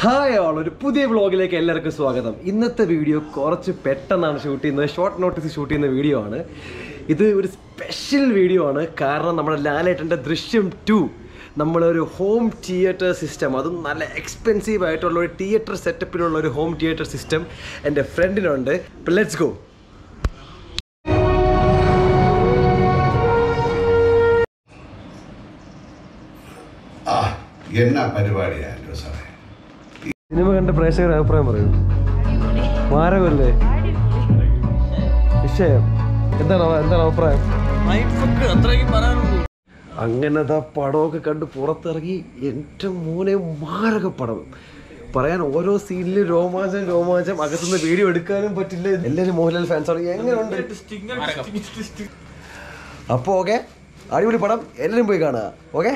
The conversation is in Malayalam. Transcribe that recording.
ഹായ് ഓൾ ഒരു പുതിയ വ്ളോഗിലേക്ക് എല്ലാവർക്കും സ്വാഗതം. ഇന്നത്തെ വീഡിയോ കുറച്ച് പെട്ടെന്നാണ് ഷൂട്ട് ചെയ്യുന്നത്. ഷോർട്ട് നോട്ടീസ് ഷൂട്ട് ചെയ്യുന്ന വീഡിയോ ആണ്. ഇത് ഒരു സ്പെഷ്യൽ വീഡിയോ ആണ്. കാരണം നമ്മുടെ ലാലേട്ടന്റെ ദൃശ്യം ടു നമ്മളൊരു ഹോം തിയേറ്റർ സിസ്റ്റം അതും നല്ല എക്സ്പെൻസീവ് ആയിട്ടുള്ള ഒരു തിയേറ്റർ സെറ്റപ്പിലുള്ള ഒരു ഹോം തിയേറ്റർ സിസ്റ്റം എന്റെ ഫ്രണ്ടിനുണ്ട് ലെറ്റ്സ് ഗോ എന്നാ പരിപാടിയായിരുന്നു സാറേ? സിനിമ കണ്ട പ്രേക്ഷകർ അഭിപ്രായം പറയൂ. മാരകല്ലേ വിഷയം. എന്താണ് എന്താണ് അഭിപ്രായം? അങ്ങനത്തെ പടമൊക്കെ കണ്ട് പുറത്തിറങ്ങി എന്റെ മോനെ മാരക പടം പറയാൻ ഓരോ സീനിലും രോമാഞ്ചം രോമാഞ്ചം. അകത്തുനിന്ന് വീഡിയോ എടുക്കാനും പറ്റില്ല. എല്ലാവരും മോഹൻലാൽ ഫാൻസാണ് എങ്ങനെയുണ്ട്? അപ്പോൾ ഓക്കെ അടിപൊളി പടം. എല്ലാവരും പോയി കാണുക. ഓക്കെ